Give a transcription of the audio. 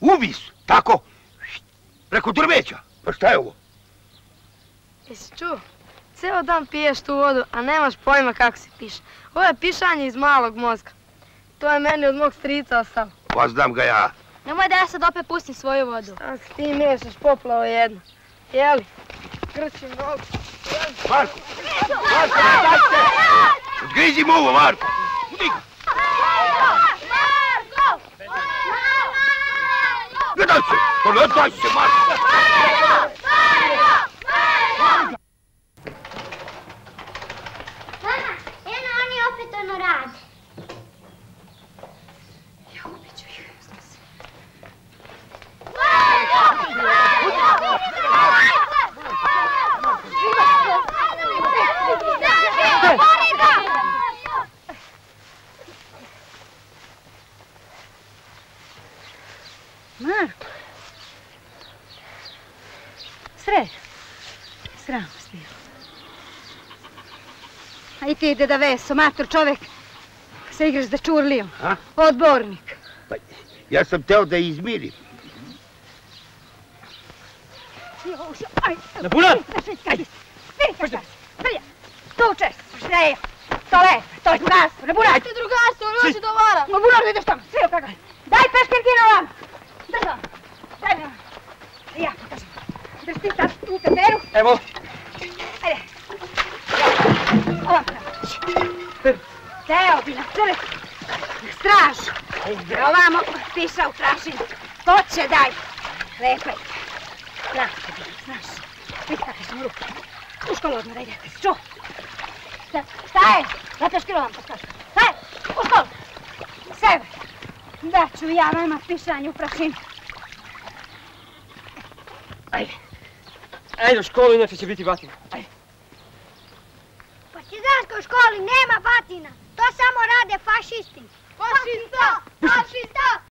Uvis, tako, preko drveća. Pa šta je ovo? Jesi čuo? Ceo dan piješ tu vodu, a nemaš pojma kako se piše. Ovo je pišanje iz malog mozga. To je meni od mog strica ostalo. Pa znam ga ja. Nemoj da ja sad opet pustim svoju vodu. Šta se ti miješaš poplavo jedno? Jeli? Grči nogu. Marko! Marko, ne daj se! Zgrizi mu ovo, Marko! Budi ga! Ne daj se! Pa ne daj se, Marko! Mama, eno oni opet ono Marko. Srećo. Sram vas bilo. A i ti, deda Veso, mator čovek, se igraš za čurlijom. A? Odbornik. Pa, ja sam teo da izmirim. Na bunar! Vidi kako se. Vidi. Tuče, šta je? To le, to je drugarstvo, ne bunar! Ti drugarstvo, on hoće dovara. Ma bunar, vidiš tamo, svi kako. Daj peškirkinu vam! Držam. Daj mi vam. Ja pokažem. Drži ti sad tu temeru. Evo. Ajde. Ovam pravo. Teo bi na crk. Na stražu. Jer ovamo piša u trašinu. To će daj. Lepo je. Bravo te bilo, znaš. Vidi kakve su mu ruke. U školu odmah da idete, čuo? Šta, je? Da peškiru vam pokažem. Šta je? U školu. Sebe. Da ću ja vama pišanje u prašinu. Ajde. Ajde u školu, inače će biti batina. Ajde. Partizanskoj školi nema batina. To samo rade fašisti. Fašista!